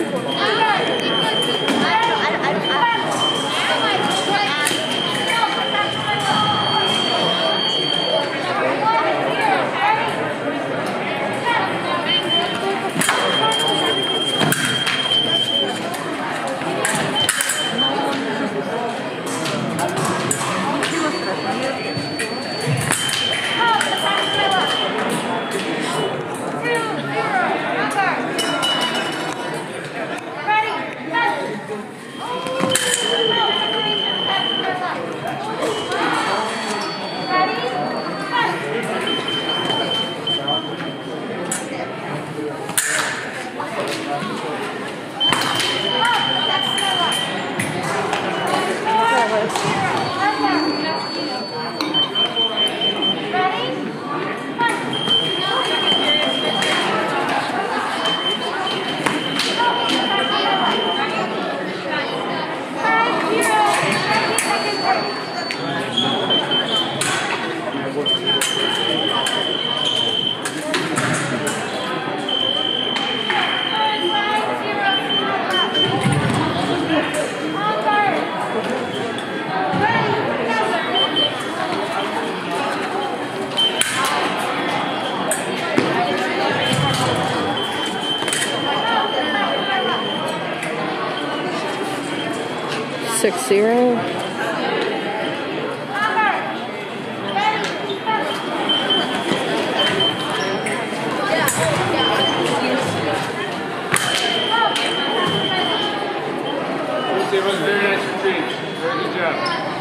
我们一个一个。Six zero. It was very nice retreat. Very good job.